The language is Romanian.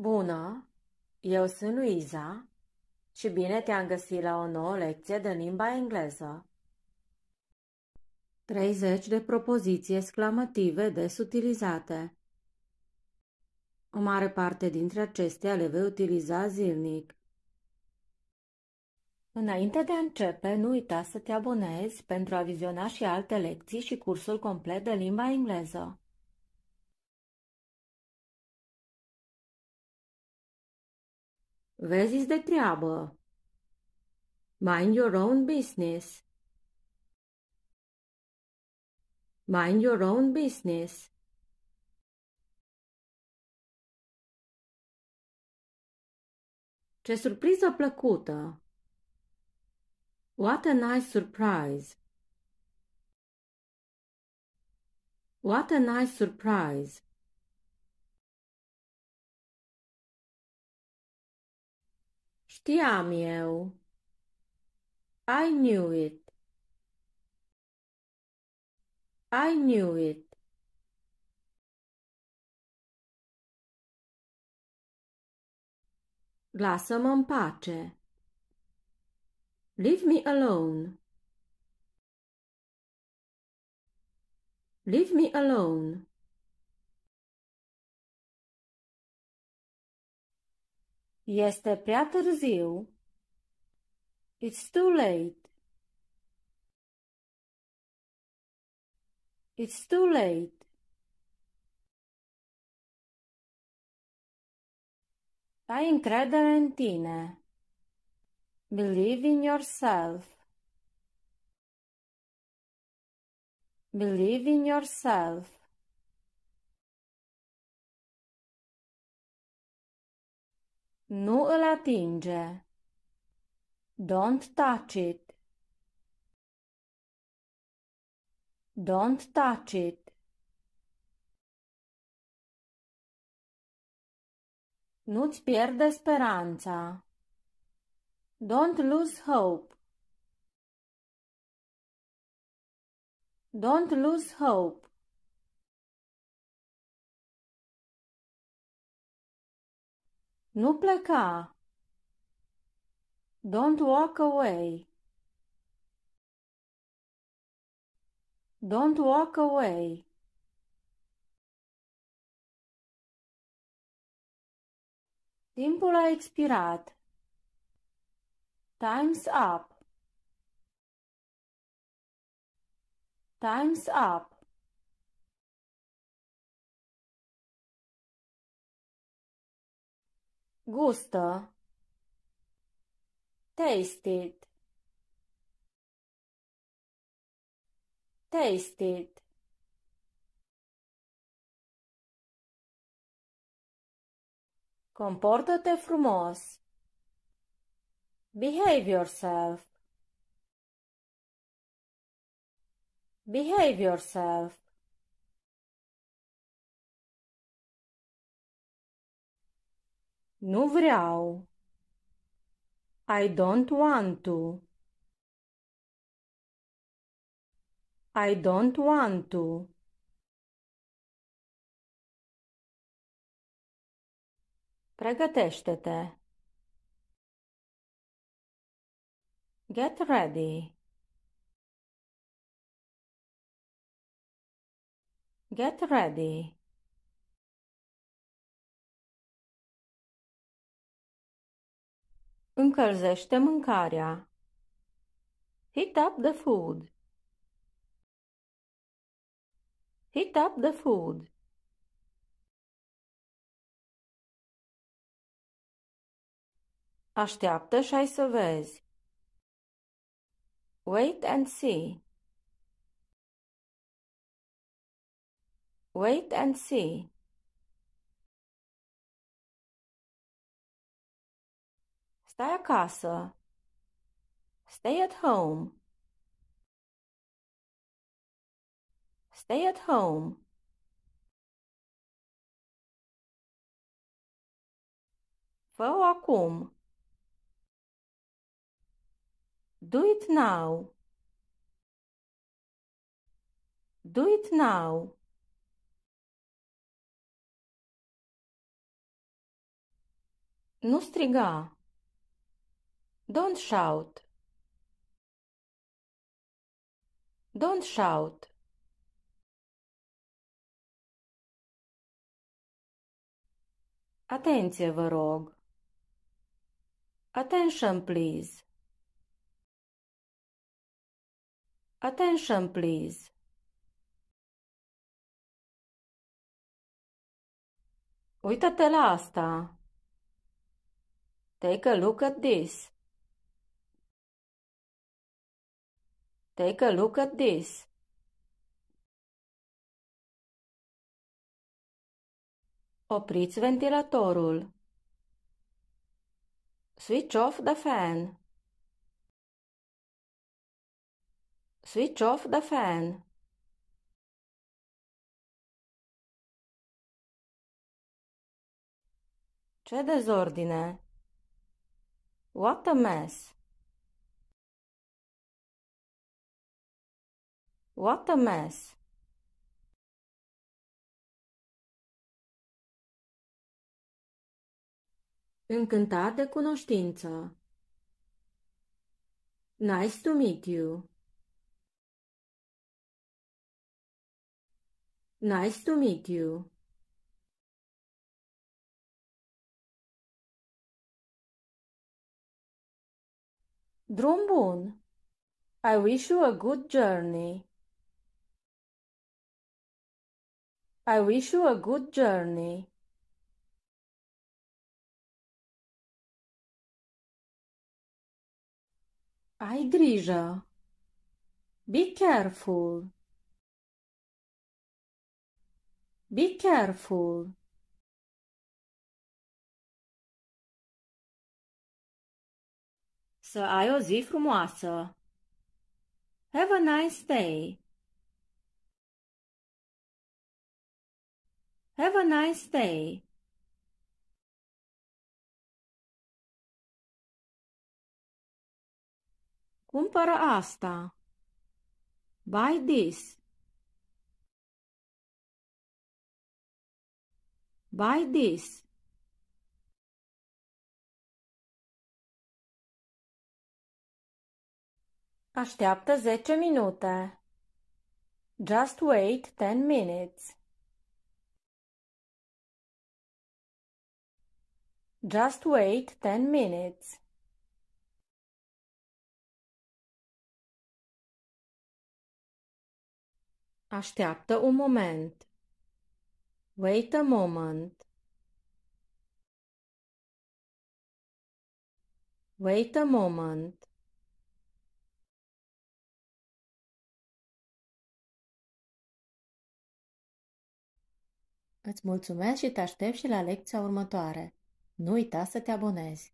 Bună, eu sunt Luiza și bine te-am găsit la o nouă lecție de limba engleză. 30 de propoziții exclamative des utilizate. O mare parte dintre acestea le vei utiliza zilnic. Înainte de a începe, nu uita să te abonezi pentru a viziona și alte lecții și cursul complet de limba engleză. Vezi de treabă. Mind your own business. Mind your own business. Ce surpriză plăcută! What a nice surprise! What a nice surprise! Știam eu. I knew it. I knew it. Lasă-mă în pace. Leave me alone. Leave me alone. Este prea târziu. It's too late. It's too late. Ai încredere în tine. Believe in yourself. Believe in yourself. Nu îl atinge. Don't touch it. Don't touch it. Nu-ți pierde speranța. Don't lose hope. Don't lose hope. Nu pleca. Don't walk away. Don't walk away. Timpul a expirat. Time's up. Time's up. gusto, tasted, tasted. Comportă-te frumos. Behave yourself. Behave yourself. Nu vreau. I don't want to. I don't want to. Pregătește-te. Get ready. Get ready. Încălzește mâncarea. Heat up the food. Heat up the food. Așteaptă și ai să vezi. Wait and see. Wait and see. Stai acasă. Stay at home. Stay at home. Fă-o acum. Do it now. Do it now. Nu striga. Don't shout. Don't shout. Atenție, vă rog. Attention, please. Attention, please. Uită-te la asta. Take a look at this. Take a look at this. Opriți ventilatorul. Switch off the fan. Switch off the fan. Ce dezordine! What a mess! What a mess! Încântat de cunoștință. Nice to meet you. Nice to meet you. Drum bun. I wish you a good journey. I wish you a good journey. Ai grijă. Be careful. Be careful. Să ai o zi frumoasă. Have a nice day. Have a nice day. Cumpără asta. Buy this. Buy this. Așteaptă 10 minute. Just wait 10 minutes. Just wait 10 minutes. Așteaptă un moment. Wait a moment. Wait a moment. Îți mulțumesc și te aștept și la lecția următoare. Nu uita să te abonezi!